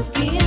will